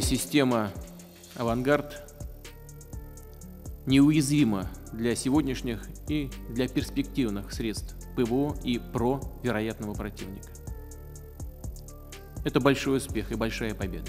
система «Авангард» неуязвима для сегодняшних и для перспективных средств ПВО и ПРО вероятного противника. Это большой успех и большая победа.